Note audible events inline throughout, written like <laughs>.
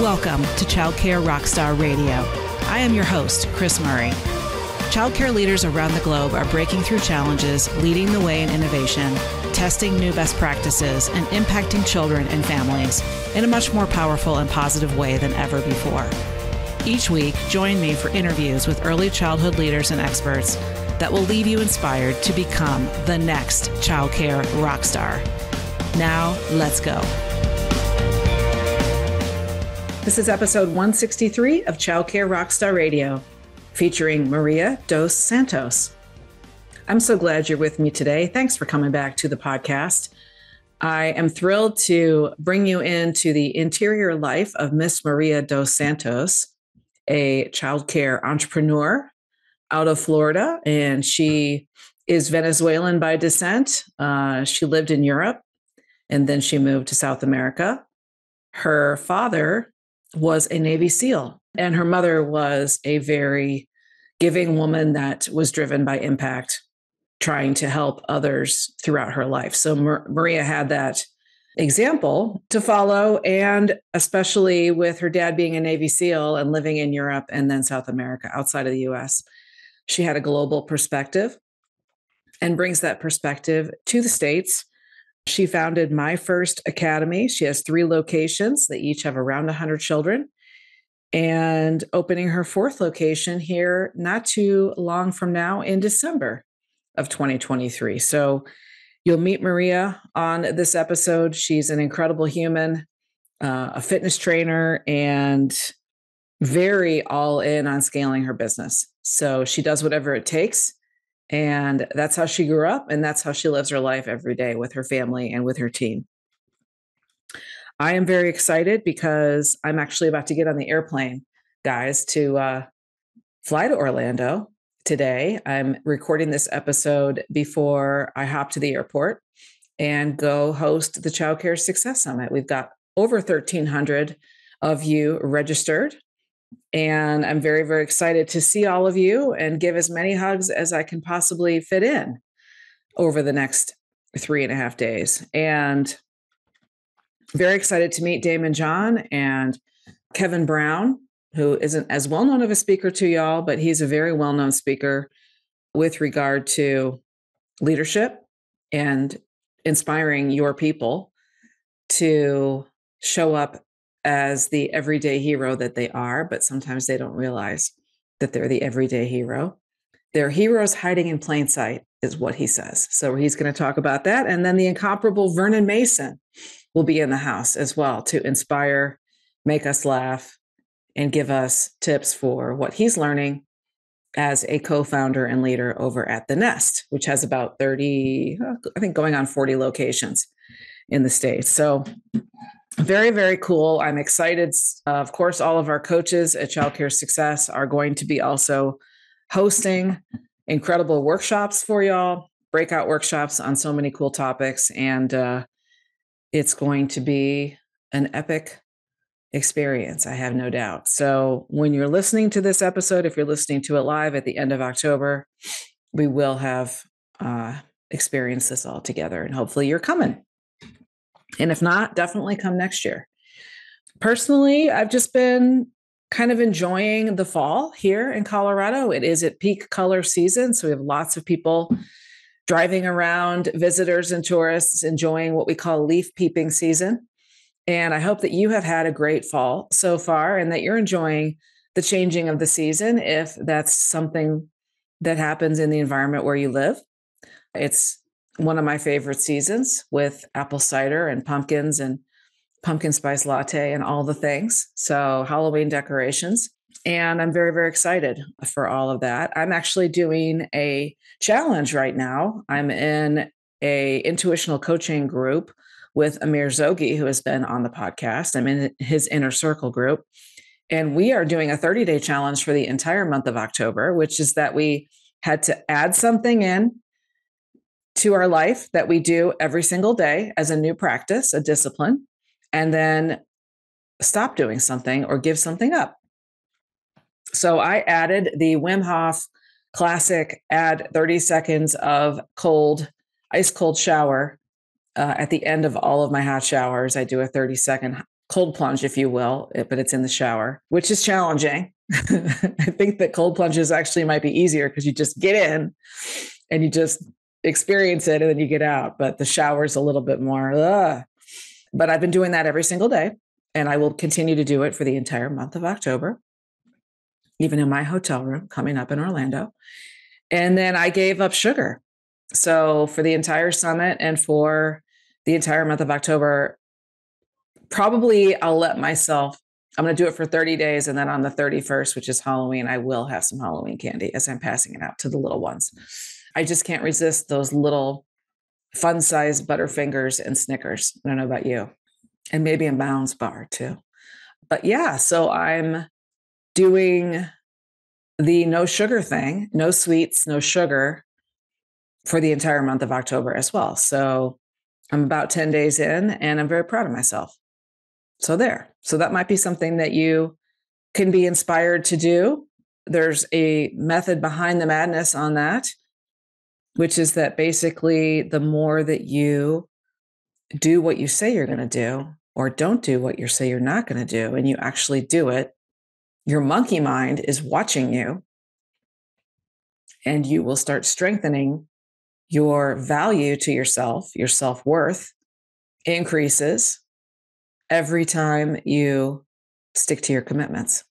Welcome to Childcare Rockstar Radio. I am your host, Kris Murray. Childcare leaders around the globe are breaking through challenges, leading the way in innovation, testing new best practices, and impacting children and families in a much more powerful and positive way than ever before. Each week, join me for interviews with early childhood leaders and experts that will leave you inspired to become the next childcare rockstar. Now, let's go. This is episode 163 of Childcare Rockstar Radio, featuring Maria dos Santos. I'm so glad you're with me today. Thanks for coming back to the podcast. I am thrilled to bring you into the interior life of Miss Maria dos Santos, a childcare entrepreneur out of Florida, and she is Venezuelan by descent. Uh, she lived in Europe and then she moved to South America. Her father was a Navy SEAL, and her mother was a very giving woman that was driven by impact, trying to help others throughout her life. So Mar- Maria had that example to follow, and especially with her dad being a Navy SEAL and living in Europe and then South America outside of the US, she had a global perspective and brings that perspective to the States she founded My First Academy. She has three locations. They each have around 100 children. And opening her fourth location here not too long from now in December of 2023. So you'll meet Maria on this episode. She's an incredible human, uh, a fitness trainer, and very all in on scaling her business. So she does whatever it takes and that's how she grew up, and that's how she lives her life every day with her family and with her team. I am very excited because I'm actually about to get on the airplane, guys, to uh, fly to Orlando today. I'm recording this episode before I hop to the airport and go host the Child Care Success Summit. We've got over 1,300 of you registered and I'm very, very excited to see all of you and give as many hugs as I can possibly fit in over the next three and a half days. And very excited to meet Daymond John and Kevin Brown, who isn't as well known of a speaker to y'all, but he's a very well known speaker with regard to leadership and inspiring your people to show up as the everyday hero that they are, but sometimes they don't realize that they're the everyday hero. They're heroes hiding in plain sight, is what he says. So he's going to talk about that. And then the incomparable Vernon Mason will be in the house as well to inspire, make us laugh, and give us tips for what he's learning as a co founder and leader over at The Nest, which has about 30, I think going on 40 locations in the States. So very, very cool. I'm excited. Uh, of course, all of our coaches at Childcare Success are going to be also hosting incredible workshops for y'all, breakout workshops on so many cool topics. And uh, it's going to be an epic experience, I have no doubt. So, when you're listening to this episode, if you're listening to it live at the end of October, we will have uh, experienced this all together. And hopefully, you're coming. And if not, definitely come next year. Personally, I've just been kind of enjoying the fall here in Colorado. It is at peak color season. So we have lots of people driving around, visitors and tourists enjoying what we call leaf peeping season. And I hope that you have had a great fall so far and that you're enjoying the changing of the season if that's something that happens in the environment where you live. It's one of my favorite seasons with apple cider and pumpkins and pumpkin spice latte and all the things. So, Halloween decorations. And I'm very, very excited for all of that. I'm actually doing a challenge right now. I'm in a intuitional coaching group with Amir Zoghi, who has been on the podcast. I'm in his inner circle group. And we are doing a 30 day challenge for the entire month of October, which is that we had to add something in to our life that we do every single day as a new practice, a discipline, and then stop doing something or give something up. So I added the Wim Hof classic add 30 seconds of cold, ice cold shower uh, at the end of all of my hot showers. I do a 30 second cold plunge, if you will, but it's in the shower, which is challenging. <laughs> I think that cold plunges actually might be easier because you just get in and you just experience it and then you get out. But the shower's a little bit more, ugh. but I've been doing that every single day and I will continue to do it for the entire month of October, even in my hotel room coming up in Orlando. And then I gave up sugar. So for the entire summit and for the entire month of October, probably I'll let myself, I'm going to do it for 30 days. And then on the 31st, which is Halloween, I will have some Halloween candy as I'm passing it out to the little ones. I just can't resist those little fun sized Butterfingers and Snickers. I don't know about you. And maybe a Mounds bar too. But yeah, so I'm doing the no sugar thing, no sweets, no sugar for the entire month of October as well. So I'm about 10 days in and I'm very proud of myself. So there. So that might be something that you can be inspired to do. There's a method behind the madness on that, which is that basically the more that you do what you say you're going to do or don't do what you say you're not going to do and you actually do it, your monkey mind is watching you. And you will start strengthening your value to yourself, your self worth increases every time you stick to your commitments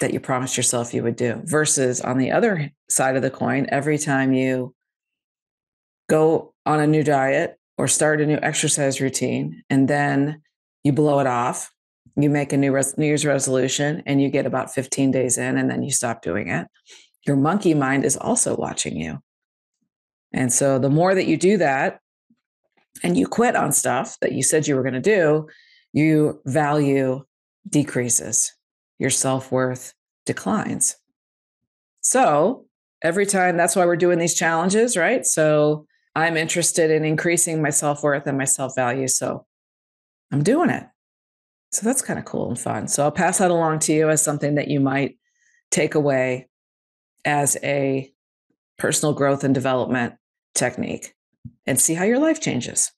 that you promised yourself you would do, versus on the other side of the coin, every time you go on a new diet or start a new exercise routine and then you blow it off, you make a new res- New Year's resolution and you get about 15 days in and then you stop doing it. Your monkey mind is also watching you. And so the more that you do that, and you quit on stuff that you said you were going to do, your value decreases, your self worth declines. So every time, that's why we're doing these challenges, right? So I'm interested in increasing my self worth and my self value. So I'm doing it. So that's kind of cool and fun. So I'll pass that along to you as something that you might take away as a personal growth and development technique and see how your life changes.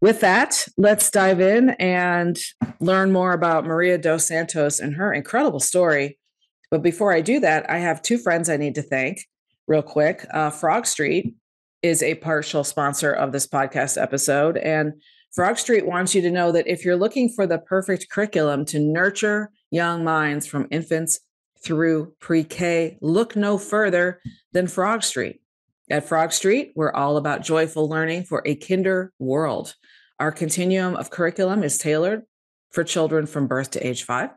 With that, let's dive in and learn more about Maria dos Santos and her incredible story. But before I do that, I have two friends I need to thank real quick. Uh, Frog Street is a partial sponsor of this podcast episode. And Frog Street wants you to know that if you're looking for the perfect curriculum to nurture young minds from infants through pre K, look no further than Frog Street. At Frog Street, we're all about joyful learning for a kinder world. Our continuum of curriculum is tailored for children from birth to age five,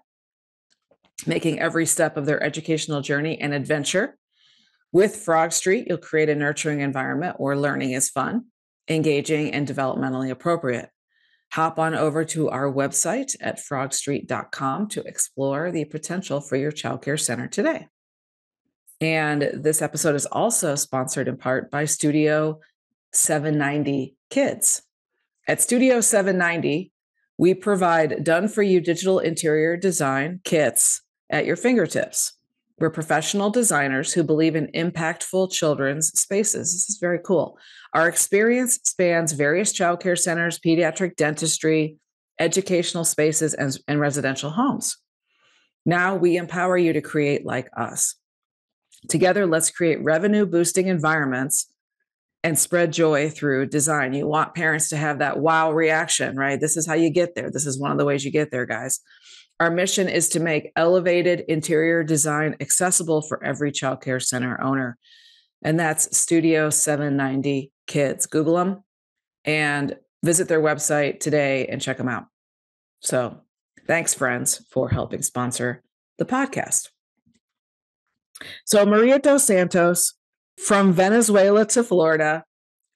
making every step of their educational journey an adventure. With Frog Street, you'll create a nurturing environment where learning is fun, engaging, and developmentally appropriate. Hop on over to our website at frogstreet.com to explore the potential for your childcare center today. And this episode is also sponsored in part by Studio 790 Kids. At Studio 790, we provide done for you digital interior design kits at your fingertips. We're professional designers who believe in impactful children's spaces. This is very cool. Our experience spans various childcare centers, pediatric dentistry, educational spaces, and, and residential homes. Now we empower you to create like us. Together, let's create revenue boosting environments and spread joy through design. You want parents to have that wow reaction, right? This is how you get there. This is one of the ways you get there, guys. Our mission is to make elevated interior design accessible for every childcare center owner. And that's Studio 790 Kids. Google them and visit their website today and check them out. So, thanks, friends, for helping sponsor the podcast. So, Maria dos Santos from Venezuela to Florida,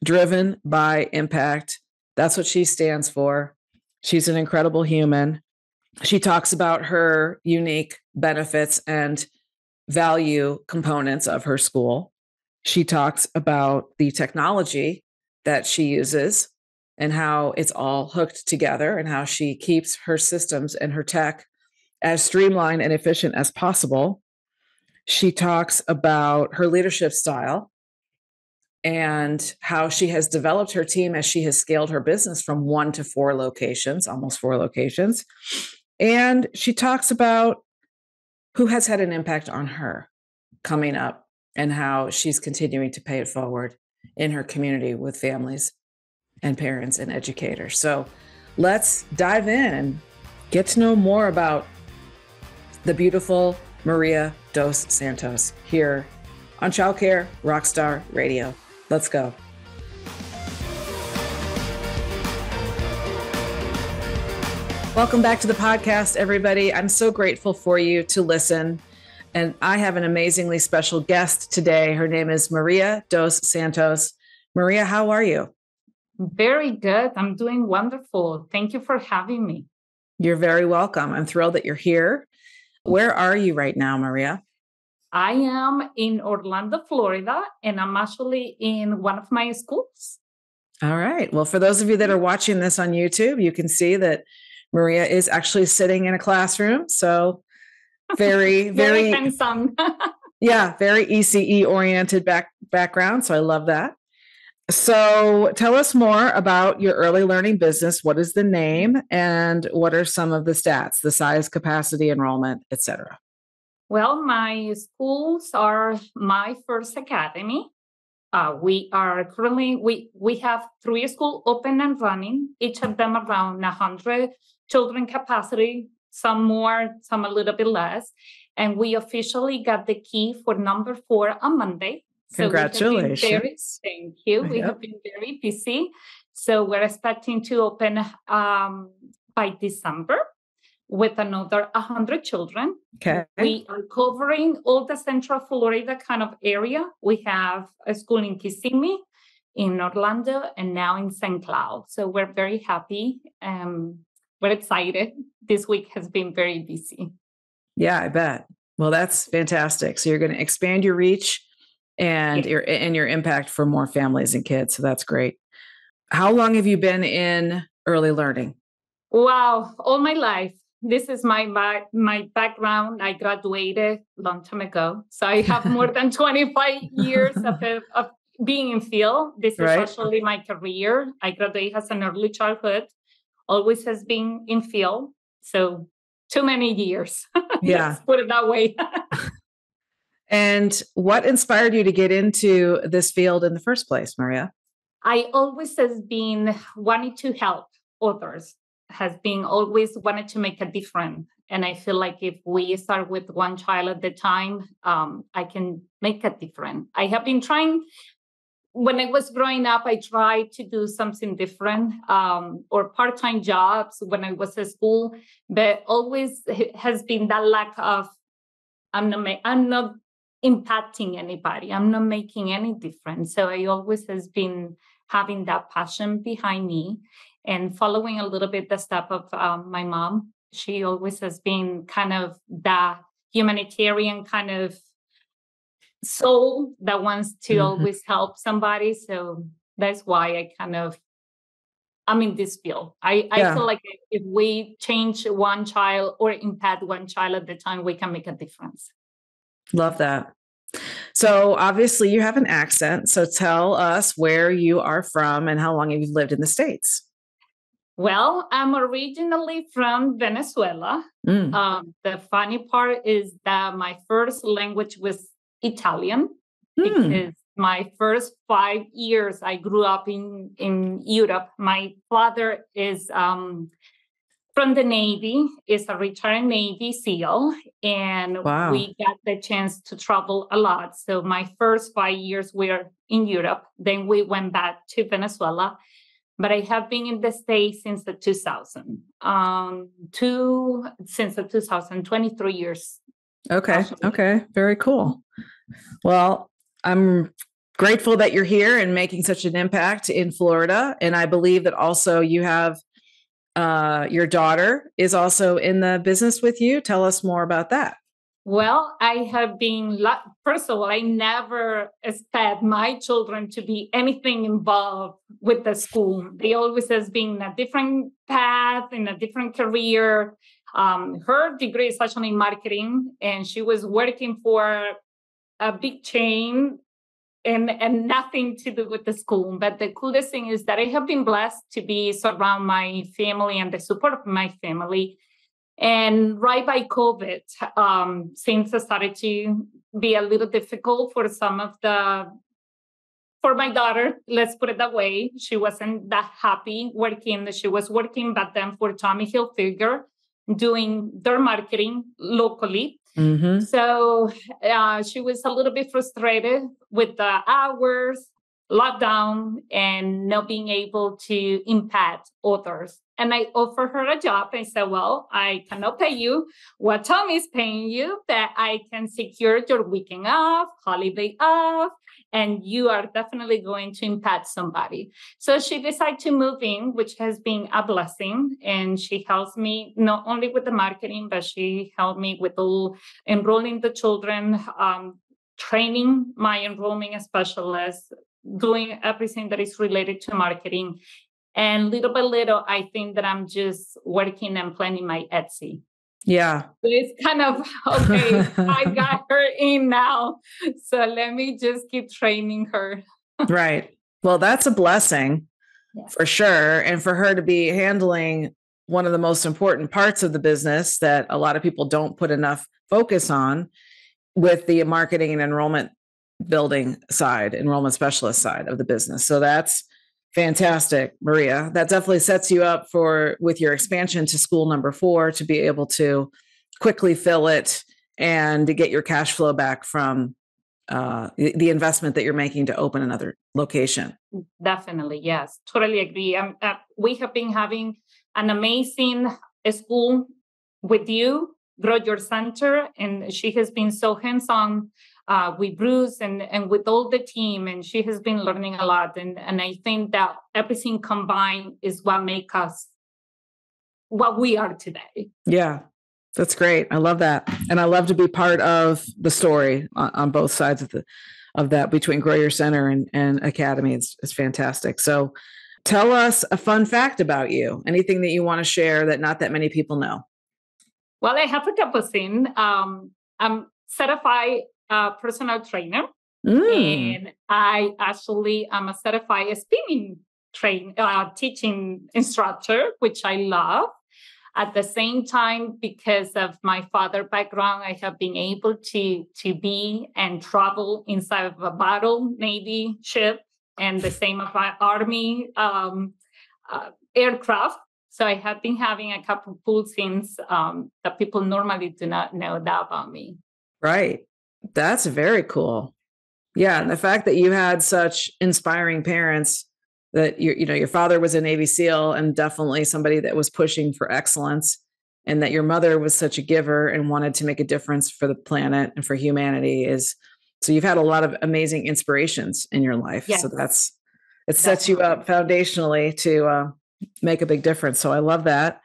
driven by impact. That's what she stands for. She's an incredible human. She talks about her unique benefits and value components of her school. She talks about the technology that she uses and how it's all hooked together and how she keeps her systems and her tech as streamlined and efficient as possible she talks about her leadership style and how she has developed her team as she has scaled her business from one to four locations, almost four locations. And she talks about who has had an impact on her coming up and how she's continuing to pay it forward in her community with families and parents and educators. So let's dive in and get to know more about the beautiful Maria Dos Santos here on Childcare Rockstar Radio. Let's go. Welcome back to the podcast, everybody. I'm so grateful for you to listen. And I have an amazingly special guest today. Her name is Maria Dos Santos. Maria, how are you? Very good. I'm doing wonderful. Thank you for having me. You're very welcome. I'm thrilled that you're here. Where are you right now, Maria? I am in Orlando, Florida, and I'm actually in one of my schools. All right. Well, for those of you that are watching this on YouTube, you can see that Maria is actually sitting in a classroom. So <laughs> very, very, handsome. <laughs> yeah, very ECE oriented back background. So I love that. So tell us more about your early learning business. What is the name and what are some of the stats, the size, capacity, enrollment, etc. Well, my schools are my first academy. Uh, we are currently we we have three schools open and running, each of them around 100 children capacity, some more, some a little bit less. And we officially got the key for number four on Monday. So Congratulations. Very, thank you. We yep. have been very busy. So we're expecting to open um, by December with another 100 children. Okay. We are covering all the Central Florida kind of area. We have a school in Kissimmee, in Orlando, and now in St. Cloud. So we're very happy. Um, we're excited. This week has been very busy. Yeah, I bet. Well, that's fantastic. So you're going to expand your reach and yeah. your and your impact for more families and kids. So that's great. How long have you been in early learning? Wow, all my life. This is my my, my background. I graduated a long time ago, so I have more <laughs> than 25 years of, of being in field. This is right. actually my career. I graduated as an early childhood always has been in field. So too many years. <laughs> Yeah. put it that way. and what inspired you to get into this field in the first place, Maria? I always has been wanting to help others, has been always wanted to make a difference. And I feel like if we start with one child at the time, um, I can make a difference. I have been trying when I was growing up, I tried to do something different um, or part time jobs when I was at school, but always has been that lack of I'm not ma- I'm not impacting anybody. I'm not making any difference. So I always has been having that passion behind me and following a little bit the step of um, my mom. She always has been kind of that humanitarian kind of soul that wants to mm-hmm. always help somebody. So that's why I kind of I'm in this field. I, yeah. I feel like if we change one child or impact one child at the time, we can make a difference. Love that. So obviously you have an accent. So tell us where you are from and how long have you lived in the States? Well, I'm originally from Venezuela. Mm. Um, the funny part is that my first language was Italian hmm. because my first five years I grew up in in Europe. My father is um, from the Navy, is a retired Navy SEAL, and wow. we got the chance to travel a lot. So my first five years were in Europe. Then we went back to Venezuela. But I have been in the States since the 2000, um, two, since the 2000, 23 years Okay. Okay. Very cool. Well, I'm grateful that you're here and making such an impact in Florida. And I believe that also you have uh, your daughter is also in the business with you. Tell us more about that. Well, I have been, first of all, I never expect my children to be anything involved with the school. They always has been a different path in a different career. Um, her degree is actually in marketing, and she was working for a big chain and and nothing to do with the school. But the coolest thing is that I have been blessed to be surround my family and the support of my family. And right by COVID, um, things started to be a little difficult for some of the for my daughter, let's put it that way. She wasn't that happy working. That she was working but then for Tommy Hilfiger, doing their marketing locally. Mm-hmm. So uh, she was a little bit frustrated with the hours, lockdown, and not being able to impact others. And I offered her a job. I said, Well, I cannot pay you what Tom is paying you, but I can secure your weekend off, holiday off, and you are definitely going to impact somebody. So she decided to move in, which has been a blessing. And she helps me not only with the marketing, but she helped me with all enrolling the children, um, training my enrollment specialist, doing everything that is related to marketing. And little by little, I think that I'm just working and planning my Etsy. Yeah. So it's kind of <laughs> okay, I <laughs> got her in now. So let me just keep training her. right. Well, that's a blessing yeah. for sure. And for her to be handling one of the most important parts of the business that a lot of people don't put enough focus on with the marketing and enrollment building side, enrollment specialist side of the business. So that's Fantastic, Maria. That definitely sets you up for with your expansion to school number four to be able to quickly fill it and to get your cash flow back from uh, the investment that you're making to open another location. Definitely, yes, totally agree. Um, uh, we have been having an amazing school with you, Grow Your Center, and she has been so hands-on uh, with Bruce and, and with all the team, and she has been learning a lot. And, and I think that everything combined is what make us what we are today. Yeah, that's great. I love that, and I love to be part of the story on, on both sides of the of that between Grow Your Center and, and Academy. It's, it's fantastic. So, tell us a fun fact about you. Anything that you want to share that not that many people know. Well, I have a couple things. Um, I'm certified a personal trainer. Mm. And I actually am a certified spinning train uh, teaching instructor, which I love. At the same time, because of my father background, I have been able to to be and travel inside of a battle navy ship and the same of my army um, uh, aircraft. So I have been having a couple of cool things um, that people normally do not know that about me. Right. That's very cool. Yeah, and the fact that you had such inspiring parents that you you know your father was a Navy SEAL and definitely somebody that was pushing for excellence and that your mother was such a giver and wanted to make a difference for the planet and for humanity is so you've had a lot of amazing inspirations in your life. Yes. So that's it sets you up foundationally to uh, make a big difference. So I love that.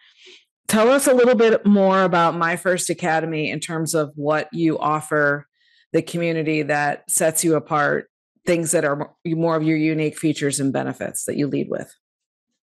Tell us a little bit more about My First Academy in terms of what you offer the community that sets you apart, things that are more of your unique features and benefits that you lead with?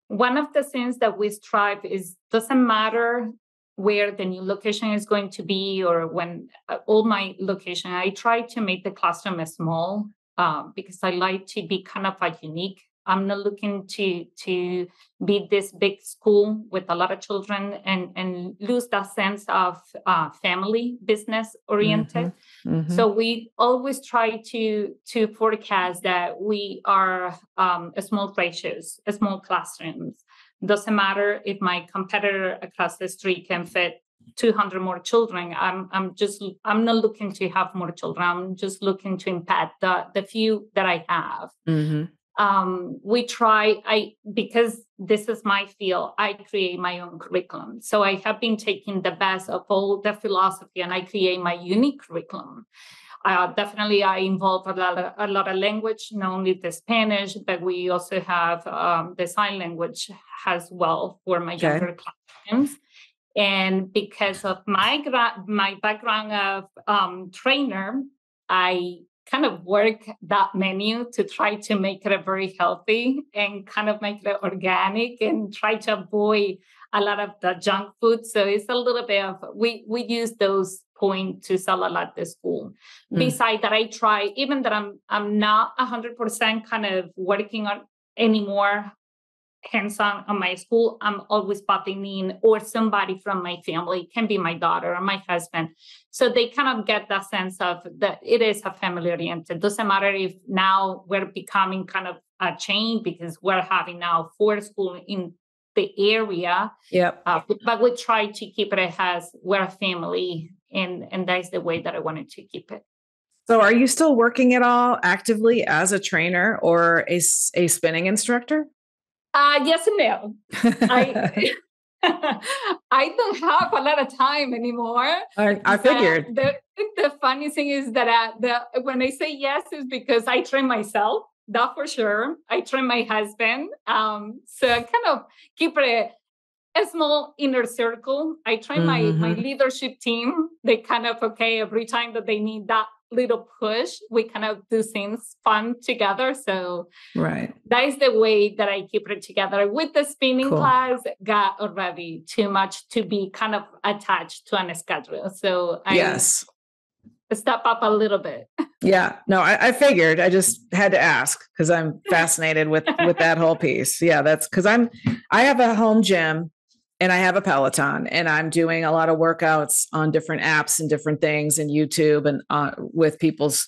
One of the things that we strive is doesn't matter where the new location is going to be or when uh, all my location i try to make the classroom as small uh, because i like to be kind of a unique I'm not looking to to be this big school with a lot of children and and lose that sense of uh, family business oriented. Mm-hmm. Mm-hmm. So we always try to to forecast that we are um, small ratios, small classrooms. Doesn't matter if my competitor across the street can fit 200 more children i'm i'm just i'm not looking to have more children i'm just looking to impact the the few that i have mm-hmm um, we try i because this is my field i create my own curriculum. So i have been taking the best of all the philosophy and i create my unique curriculum. Uh, definitely i involve a lot, of, a lot of language not only the spanish but we also have um, the sign language as well for my okay. younger classrooms and because of my gra- my background of um, trainer i kind of work that menu to try to make it very healthy and kind of make it organic and try to avoid a lot of the junk food. So it's a little bit of we we use those point to sell a lot the school. Mm. Besides that, I try, even that I'm I'm not hundred percent kind of working on anymore hands-on on my school, I'm always popping in or somebody from my family, it can be my daughter or my husband. So they kind of get that sense of that it is a family oriented. Doesn't matter if now we're becoming kind of a chain because we're having now four school in the area. yeah Uh, but we try to keep it as we're a family and and that's the way that I wanted to keep it. So are you still working at all actively as a trainer or a, a spinning instructor? Uh, yes and no. I <laughs> <laughs> I don't have a lot of time anymore. I, I figured. The the funny thing is that uh, the when I say yes is because I train myself. That for sure. I train my husband. Um, so I kind of keep it a, a small inner circle. I train mm-hmm. my my leadership team. They kind of okay every time that they need that little push we kind of do things fun together. So right. that is the way that i keep it together. With the spinning cool. class got already too much to be kind of attached to an schedule. So I yes. step up a little bit. Yeah. No I, I figured. I just had to ask because i'm <laughs> fascinated with with that whole piece. Yeah that's because i'm i have a home gym and I have a Peloton and I'm doing a lot of workouts on different apps and different things and YouTube and uh, with people's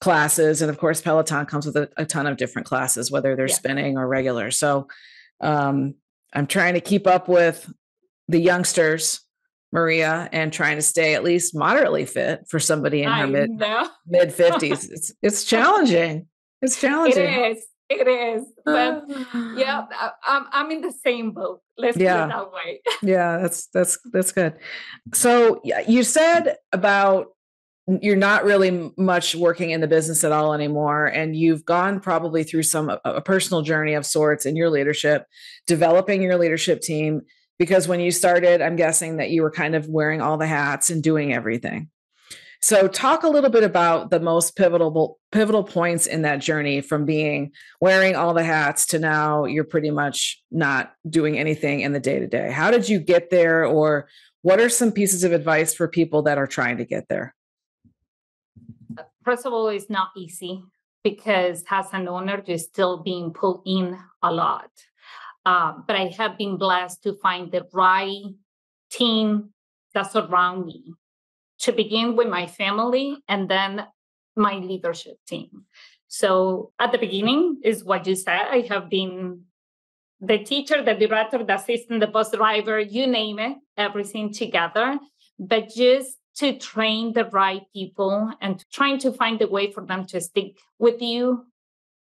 classes. And of course, Peloton comes with a, a ton of different classes, whether they're yeah. spinning or regular. So um, I'm trying to keep up with the youngsters, Maria, and trying to stay at least moderately fit for somebody in her mid mid fifties. it's it's <laughs> challenging. It's challenging. It is. It is. But yeah, <sighs> I'm I'm in the same boat. Let's yeah. put it that way. <laughs> yeah, that's that's that's good. So you said about you're not really much working in the business at all anymore and you've gone probably through some a personal journey of sorts in your leadership developing your leadership team because when you started i'm guessing that you were kind of wearing all the hats and doing everything so talk a little bit about the most pivotal pivotal points in that journey from being wearing all the hats to now you're pretty much not doing anything in the day to day. How did you get there or what are some pieces of advice for people that are trying to get there? First of all, it's not easy because as an owner, you're still being pulled in a lot. Um, but I have been blessed to find the right team that's around me to begin with my family and then my leadership team. So at the beginning is what you said. I have been the teacher, the director, the assistant, the bus driver, you name it, everything together. But just to train the right people and trying to find a way for them to stick with you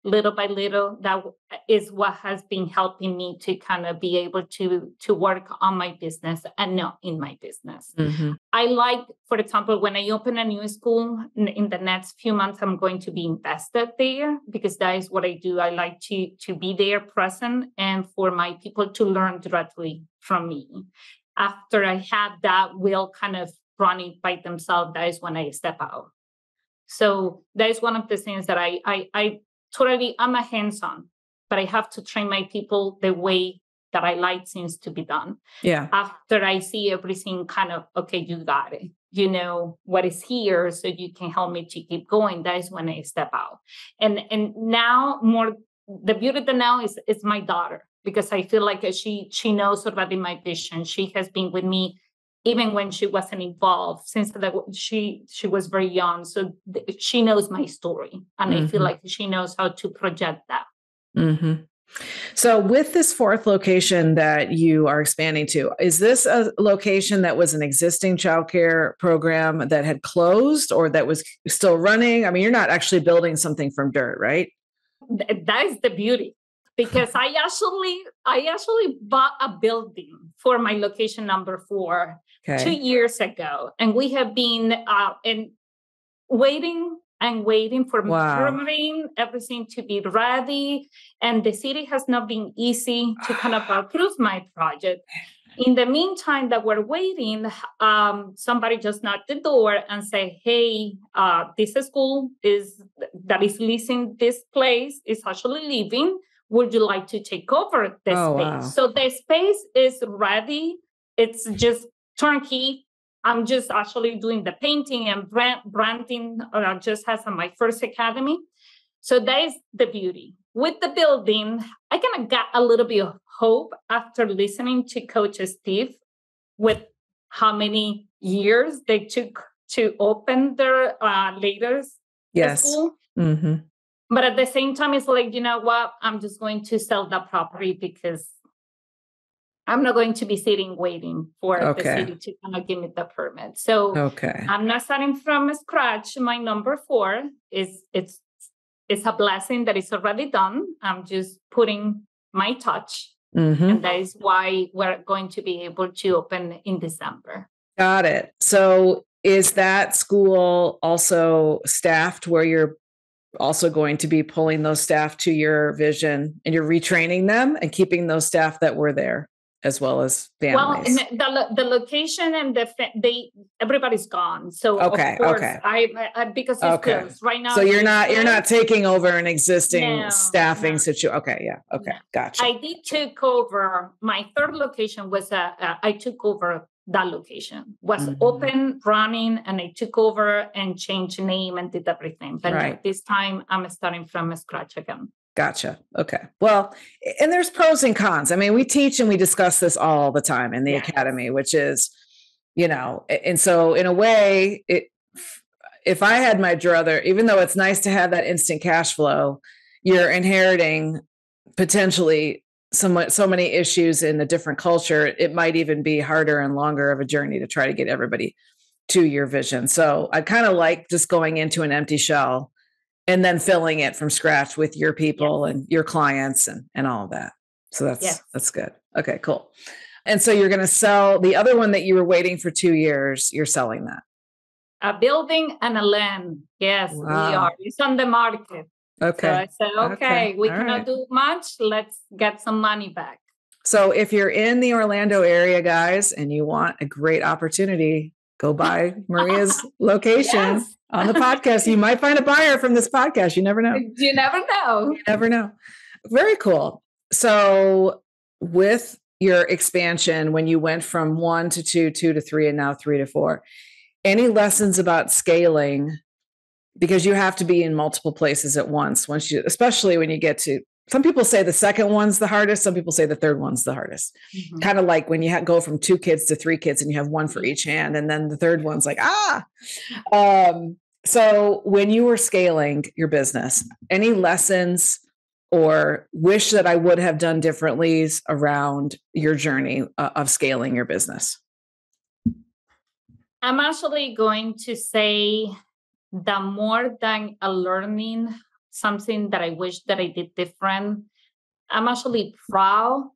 little by little that is what has been helping me to kind of be able to to work on my business and not in my business. Mm-hmm. i like for example when i open a new school in the next few months i'm going to be invested there because that is what i do. I like to to be there present and for my people to learn directly from me. After i have that will kind of run it by themselves that is when i step out. So that is one of the things that I, I, I totally i'm a hands-on but i have to train my people the way that i like things to be done. Yeah. After i see everything kind of okay you got it. You know what is here so you can help me to keep going that is when i step out. And and now more the beauty that now is is my daughter because i feel like she she knows already my vision. She has been with me even when she wasn't involved since that she she was very young so th- she knows my story and mm-hmm. i feel mm-hmm. like she knows how to project that mm-hmm. so with this fourth location that you are expanding to is this a location that was an existing childcare program that had closed or that was still running i mean you're not actually building something from dirt right that is the beauty because I actually I actually bought a building for my location number four okay. two years ago, and we have been uh, and waiting and waiting for wow. permitting everything to be ready, and the city has not been easy to kind of <sighs> approve my project. In the meantime, that we're waiting, um, somebody just knocked the door and say, "Hey, uh, this school is that is leasing this place is actually leaving would you like to take over the oh, space? Wow. So the space is ready. It's just turnkey. I'm just actually doing the painting and brand, branding, uh, just as my first academy. So that is the beauty. With the building, I kind of got a little bit of hope after listening to Coach Steve with how many years they took to open their uh, leaders yes. school. Mm-hmm. But at the same time, it's like, you know what? I'm just going to sell that property because I'm not going to be sitting waiting for Okay. the city to kind of give me the permit. So Okay. I'm not starting from scratch. My number four is it's it's a blessing that is already done. I'm just putting my touch, Mm-hmm. and that is why we're going to be able to open in December. Got it. So is that school also staffed where you're also going to be pulling those staff to your vision and you're retraining them and keeping those staff that were there as well as Well, families? and the the location and the they everybody's gone. So Okay, of course, okay. I, I because it's Okay. closed right now. so you're not you're not taking over an existing No, staffing no. situation. Okay, yeah. Okay, No. gotcha. I did took over my third location was uh, uh, took over that location was Mhm. open running and I took over and changed name and did everything. But Right. this time I'm starting from scratch again. Gotcha. Okay. Well, and there's pros and cons. I mean, we teach and we discuss this all the time in the Yes. academy, which is, you know, and so in a way, it if I had my druther, even though it's nice to have that instant cash flow, you're inheriting potentially somewhat so many issues in a different culture. It might even be harder and longer of a journey to try to get everybody to your vision. So I kind of like just going into an empty shell and then filling it from scratch with your people and your clients and and all of that. So that's Yes. that's good. Okay, cool. And so you're going to sell the other one that you were waiting for 2 years, you're selling that. A building and a land. Yes, we are. It's on the market. So Okay. I said, Okay. okay, we All cannot right. do much. Let's get some money back. So if you're in the Orlando area guys and you want a great opportunity, go buy <laughs> Maria's location Yes. On the podcast. You might find a buyer from this podcast. You never know. <laughs> You never know. You never know. Very cool. So, with your expansion, when you went from one to two, two to three, and now three to four, any lessons about scaling? Because you have to be in multiple places at once. Once you, especially when you get to, some people say the second one's the hardest. Some people say the third one's the hardest. Mhm. Kind of like when you ha- go from two kids to three kids, and you have one for each hand, and then the third one's like ah. Um, so when you were scaling your business, any lessons or wish that I would have done differently around your journey uh, of scaling your business? I'm actually going to say the more than a learning something that I wish that I did different. I'm actually proud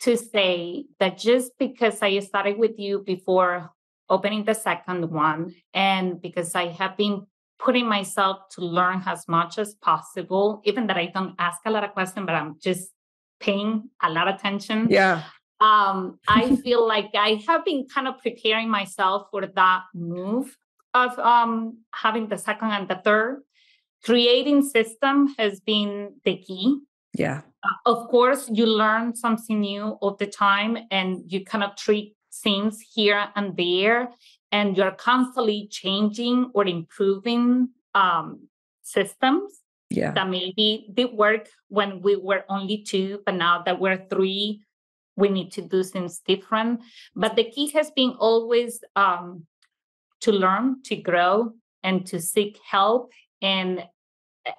to say that just because I started with you before opening the second one, and because I have been putting myself to learn as much as possible, even that I don't ask a lot of questions, but I'm just paying a lot of attention Yeah. um, I <laughs> feel like I have been kind of preparing myself for that move of um, having the second and the third. Creating system has been the key. Yeah. Uh, of course, you learn something new all the time, and you kind of treat things here and there, and you're constantly changing or improving um, systems Yeah. that maybe did work when we were only two, but now that we're three, we need to do things different. But the key has been always um, to learn, to grow, and to seek help. And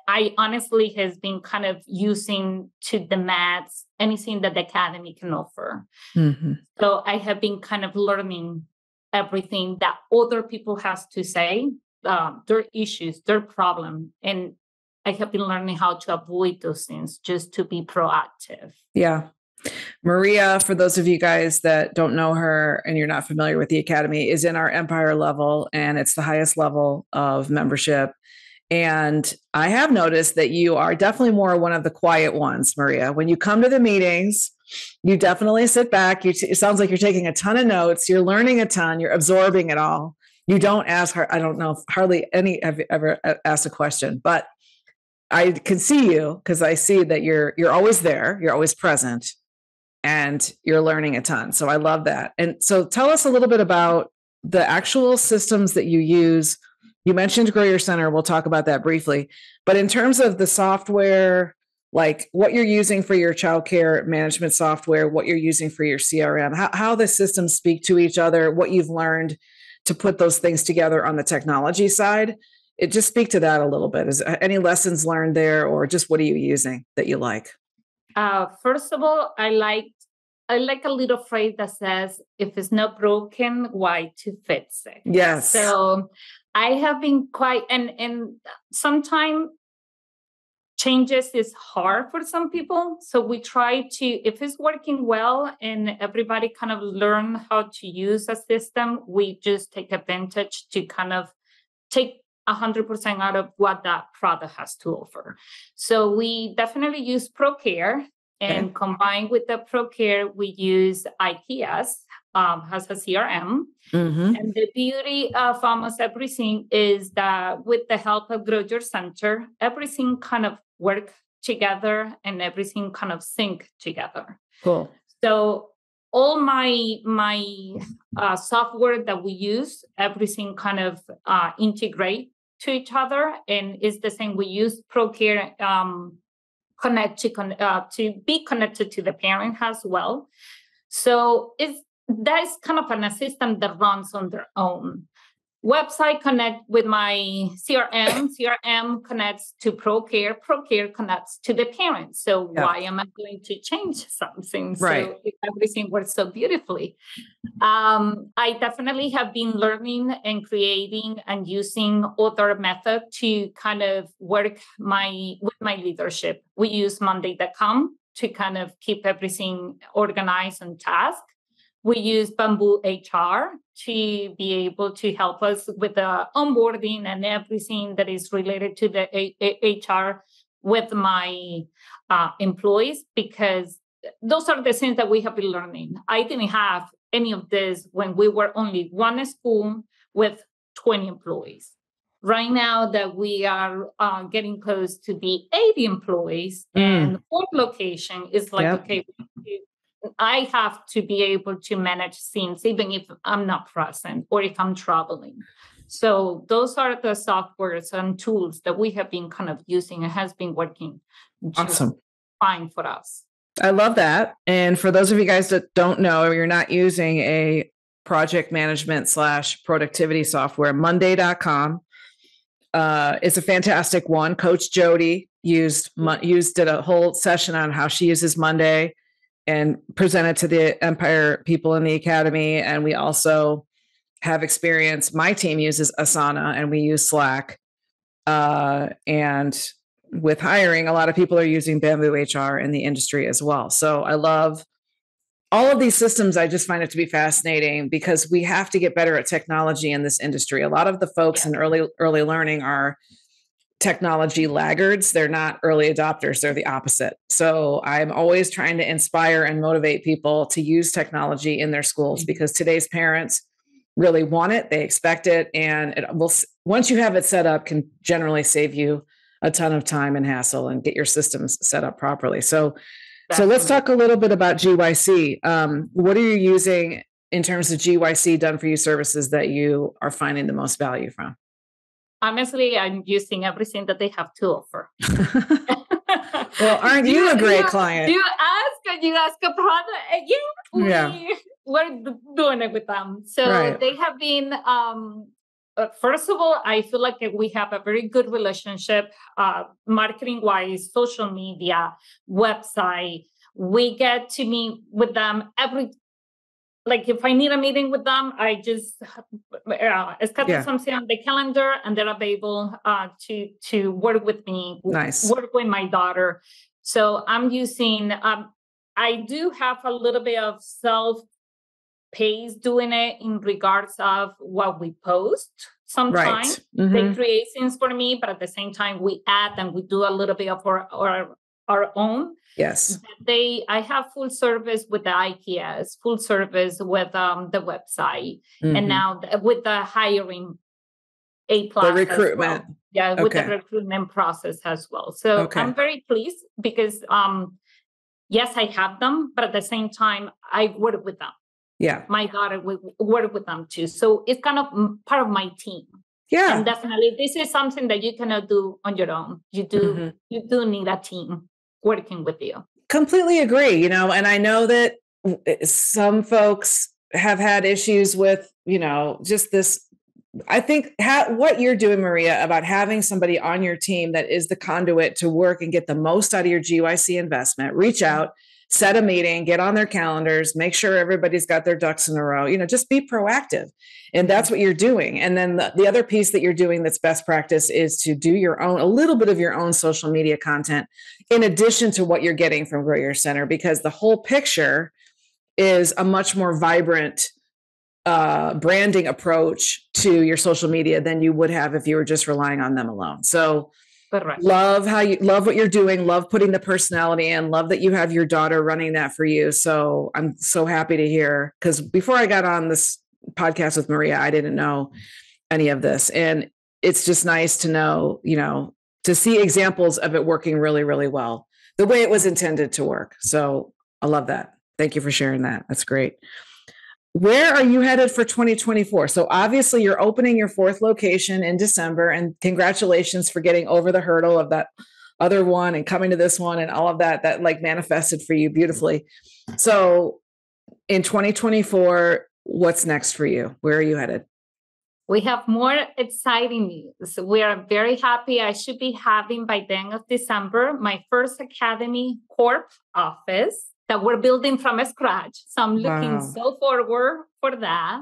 I honestly has been kind of using to the max anything that the academy can offer. Mhm. So I have been kind of learning everything that other people has to say, um, their issues, their problem, and I have been learning how to avoid those things just to be proactive. Yeah. Maria, for those of you guys that don't know her and you're not familiar with the Academy, is in our Empire level and it's the highest level of membership. And I have noticed that you are definitely more one of the quiet ones, Maria. When you come to the meetings, you definitely sit back. You t- it sounds like you're taking a ton of notes. You're learning a ton. You're absorbing it all. You don't ask. I don't know hardly any have ever uh, asked a question, but I can see you because I see that you're you're always there. You're always present, and you're learning a ton. So I love that. And so tell us a little bit about the actual systems that you use, you mentioned Grow Your Center. We'll talk about that briefly. But in terms of the software, like what you're using for your childcare management software, what you're using for your CRM, how, how the systems speak to each other, what you've learned to put those things together on the technology side. It just speak to that a little bit. Is any lessons learned there, or just what are you using that you like? Uh, first of all, I like I like a little phrase that says, "If it's not broken, why to fix it?" Yes. So I have been quite and and sometimes changes is hard for some people. So we try to if it's working well and everybody kind of learn how to use a system we just take advantage to kind of take 100% out of what that product has to offer. So we definitely use procare and okay. combined with the procare we use IKEA's um, has a CRM. Mm-hmm. And the beauty of almost everything is that with the help of Grow Your Center, everything kind of work together and everything kind of sync together. Cool. So all my my uh, software that we use, everything kind of uh, integrate to each other, and it's the same. We use Procare um, Connect to con- uh, to be connected to the parent as well. So it's that is kind of an assistant that runs on their own. Website connect with my CRM. CRM <coughs> connects to ProCare. ProCare connects to the parents. So yeah. why am I going to change <laughs> something? Right. So everything works so beautifully. Um, I definitely have been learning and creating and using other method to kind of work my with my leadership. We use Monday.com to kind of keep everything organized and task. We use Bamboo HR to be able to help us with the onboarding and everything that is related to the A- A- HR with my uh, employees because those are the things that we have been learning. I didn't have any of this when we were only one school with 20 employees. Right now that we are uh, getting close to be 80 employees mm. and fourth location is like, yep. okay, I have to be able to manage scenes even if I'm not present or if I'm traveling. So those are the softwares and tools that we have been kind of using and has been working awesome fine for us. I love that. And for those of you guys that don't know, you're not using a project management slash productivity software, Monday.com uh, is a fantastic one. Coach Jody used used did a whole session on how she uses Monday and presented to the Empire people in the academy. And we also have experience. My team uses Asana and we use Slack. Uh, and with hiring, a lot of people are using Bamboo HR in the industry as well. So I love all of these systems. I just find it to be fascinating because we have to get better at technology in this industry. A lot of the folks yeah. in early early learning are technology laggards. They're not early adopters, they're the opposite. So I'm always trying to inspire and motivate people to use technology in their schools mm-hmm. because today's parents really want it, they expect it, and it will once you have it set up can generally save you a ton of time and hassle and get your systems set up properly. So so let's talk a little bit about GYC. Um, what are you using in terms of GYC done for you services that you are finding the most value from? Honestly, I'm using everything that they have to offer. <laughs> <laughs> well, aren't you, you a great you, client? You ask and you ask a product. Yeah, yeah. we're doing it with them. So right. they have been. Um, uh, first of all, I feel like we have a very good relationship, uh, marketing wise, social media, website. We get to meet with them every like if I need a meeting with them, I just uh, schedule yeah. something on the calendar, and they're available uh, to to work with me. Nice. Work with my daughter. So I'm using. Um, I do have a little bit of self pace doing it in regards of what we post. Sometimes right. mm-hmm. they create things for me, but at the same time we add and we do a little bit of our our, our own. Yes. They I have full service with the IKEAs, full service with um the website, mm-hmm. and now with the hiring a plus the recruitment. Well. Yeah, with okay. the recruitment process as well. So okay. I'm very pleased because um yes, I have them, but at the same time I work with them. Yeah. My daughter work with them too. So it's kind of part of my team. Yeah. And definitely this is something that you cannot do on your own. You do mm-hmm. you do need a team working with you. Completely agree, you know, and I know that some folks have had issues with, you know, just this I think ha- what you're doing, Maria, about having somebody on your team that is the conduit to work and get the most out of your GYC investment, reach mm-hmm. out, set a meeting, get on their calendars, make sure everybody's got their ducks in a row, you know, just be proactive. And that's what you're doing. And then the, the other piece that you're doing that's best practice is to do your own, a little bit of your own social media content in addition to what you're getting from Grow Your Center, because the whole picture is a much more vibrant uh, branding approach to your social media than you would have if you were just relying on them alone. So, Correct. love how you love what you're doing, love putting the personality in, love that you have your daughter running that for you. So, I'm so happy to hear because before I got on this podcast with Maria, I didn't know any of this. And it's just nice to know, you know, to see examples of it working really, really well, the way it was intended to work. So, I love that. Thank you for sharing that. That's great. Where are you headed for 2024? So obviously you're opening your fourth location in December and congratulations for getting over the hurdle of that other one and coming to this one and all of that that like manifested for you beautifully. So in 2024, what's next for you? Where are you headed? We have more exciting news. We are very happy. I should be having by the end of December my first Academy Corp office that we're building from scratch. So I'm looking wow. so forward for that.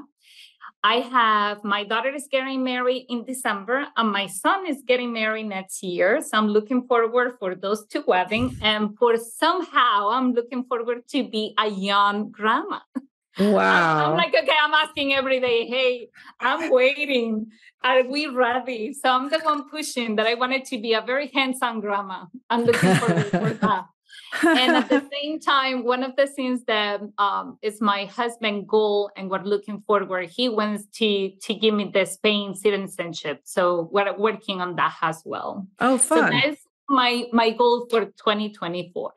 I have my daughter is getting married in December and my son is getting married next year. So I'm looking forward for those two weddings. And for somehow I'm looking forward to be a young grandma. Wow. I'm like, okay, I'm asking every day, hey, I'm waiting. Are we ready? So I'm the one pushing that I wanted to be a very handsome grandma. I'm looking forward for <laughs> that and at the <laughs> same time, one of the things that um, is my husband' goal, and we're looking forward, where he wants to to give me the Spain citizenship. So we're working on that as well. Oh, fun! So that's my my goal for 2024.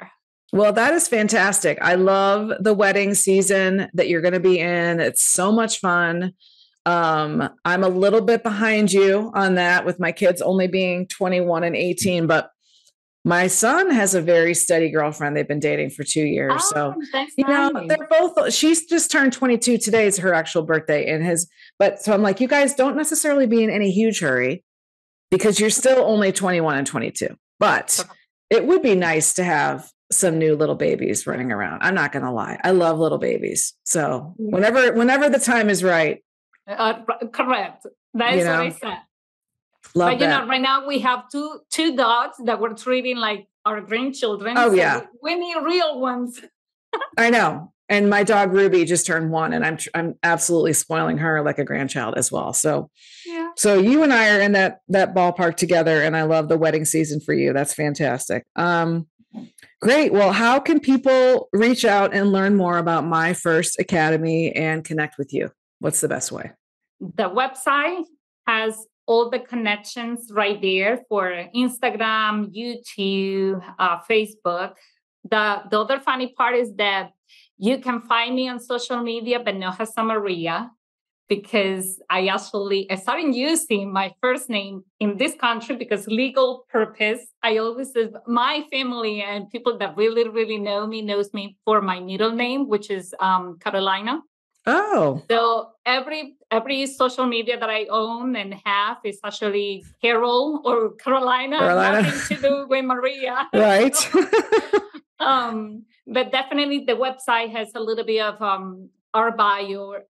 Well, that is fantastic. I love the wedding season that you're going to be in. It's so much fun. Um, I'm a little bit behind you on that with my kids only being 21 and 18, but my son has a very steady girlfriend. They've been dating for two years. Oh, so, you know, nice. they're both, she's just turned 22. Today is her actual birthday. And his, but so I'm like, you guys don't necessarily be in any huge hurry because you're still only 21 and 22. But it would be nice to have some new little babies running around. I'm not going to lie. I love little babies. So whenever, whenever the time is right. Uh, correct. That is you know, what I said. Love but you that. know, right now we have two two dogs that we're treating like our grandchildren. Oh so yeah, we need real ones. I know. And my dog Ruby just turned one, and I'm I'm absolutely spoiling her like a grandchild as well. So, yeah. So you and I are in that that ballpark together, and I love the wedding season for you. That's fantastic. Um, great. Well, how can people reach out and learn more about My First Academy and connect with you? What's the best way? The website has all the connections right there for Instagram, YouTube, uh, Facebook. The, the other funny part is that you can find me on social media, but not as Maria, because I actually I started using my first name in this country because legal purpose. I always say my family and people that really, really know me knows me for my middle name, which is um, Carolina. Oh. So every every social media that I own and have is actually Carol or Carolina, Carolina. nothing to do with Maria. <laughs> <laughs> Right. <laughs> um, but definitely the website has a little bit of um, our bio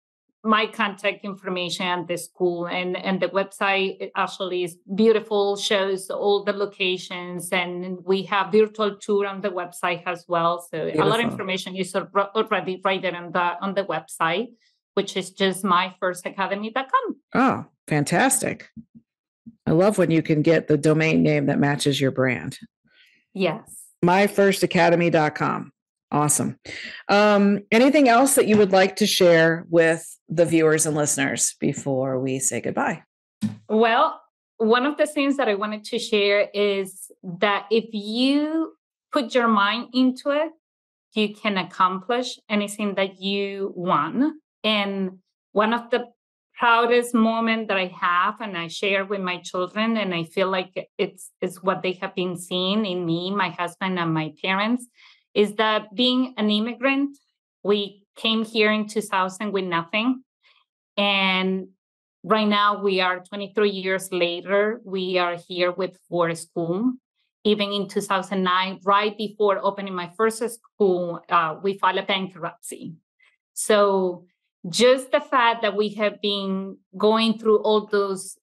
my contact information at the school and and the website actually is beautiful shows all the locations and we have virtual tour on the website as well. So beautiful. a lot of information is already right there on the on the website which is just myfirstacademy.com oh fantastic. I love when you can get the domain name that matches your brand. Yes. myfirstacademy.com Awesome. Um, anything else that you would like to share with the viewers and listeners before we say goodbye? Well, one of the things that I wanted to share is that if you put your mind into it, you can accomplish anything that you want. And one of the proudest moment that I have and I share with my children, and I feel like it's, it's what they have been seeing in me, my husband, and my parents, is that being an immigrant, we came here in 2000 with nothing. And right now we are 23 years later, we are here with four school. Even in 2009, right before opening my first school, uh, we filed a bankruptcy. So just the fact that we have been going through all those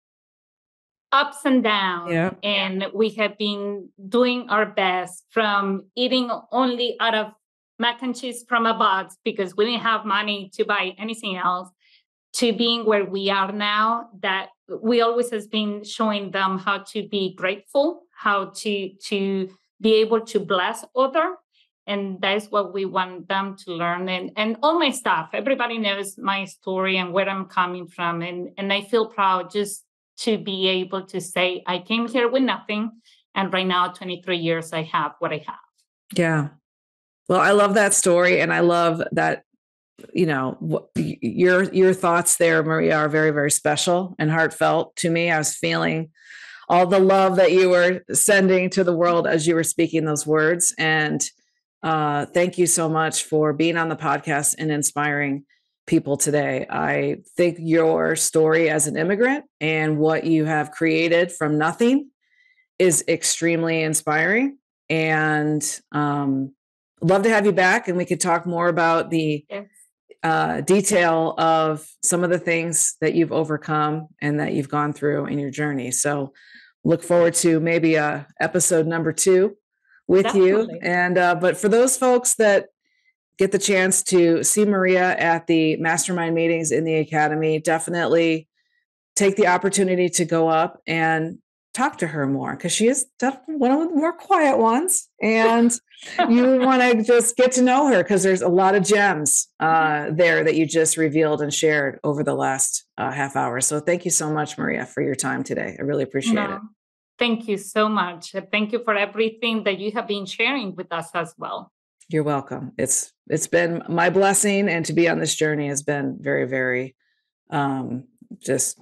ups and downs yeah. and we have been doing our best from eating only out of mac and cheese from a box because we didn't have money to buy anything else to being where we are now that we always has been showing them how to be grateful how to to be able to bless other and that's what we want them to learn and and all my stuff everybody knows my story and where i'm coming from and and i feel proud just to be able to say i came here with nothing and right now 23 years i have what i have. Yeah. Well i love that story and i love that you know your your thoughts there maria are very very special and heartfelt to me. I was feeling all the love that you were sending to the world as you were speaking those words and uh, thank you so much for being on the podcast and inspiring people today. I think your story as an immigrant and what you have created from nothing is extremely inspiring. And um, love to have you back, and we could talk more about the yes. uh, detail of some of the things that you've overcome and that you've gone through in your journey. So, look forward to maybe a uh, episode number two with Definitely. you. And uh, but for those folks that get the chance to see Maria at the mastermind meetings in the academy, definitely take the opportunity to go up and talk to her more because she is definitely one of the more quiet ones and <laughs> you want to just get to know her because there's a lot of gems mm-hmm. uh, there that you just revealed and shared over the last uh, half hour so thank you so much maria for your time today i really appreciate no, it Thank you so much. Thank you for everything that you have been sharing with us as well. You're welcome. It's it's been my blessing and to be on this journey has been very very um just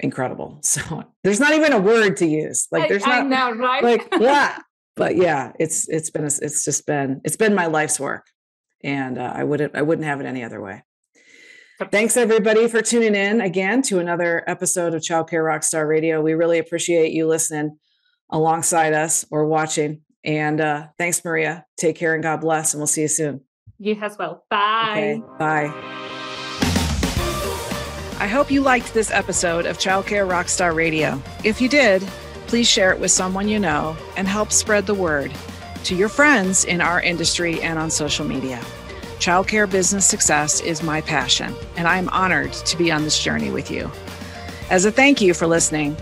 incredible. <laughs> So there's not even a word to use. Like there's I, not I know, right? like <laughs> yeah. But yeah, it's it's been a, it's just been it's been my life's work and uh, I wouldn't I wouldn't have it any other way. Thanks everybody for tuning in again to another episode of Childcare Rockstar Radio. We really appreciate you listening alongside us or watching. And uh, thanks, Maria. Take care and God bless. And we'll see you soon. You as well. Bye. Okay, bye. I hope you liked this episode of Childcare Rockstar Radio. If you did, please share it with someone you know and help spread the word to your friends in our industry and on social media. Childcare business success is my passion, and I am honored to be on this journey with you. As a thank you for listening,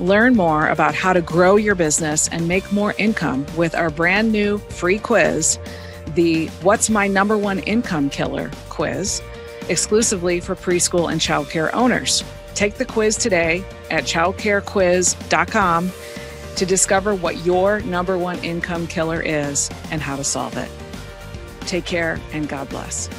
learn more about how to grow your business and make more income with our brand new free quiz, the What's My Number One Income Killer quiz, exclusively for preschool and childcare owners. Take the quiz today at childcarequiz.com to discover what your number one income killer is and how to solve it. Take care and God bless.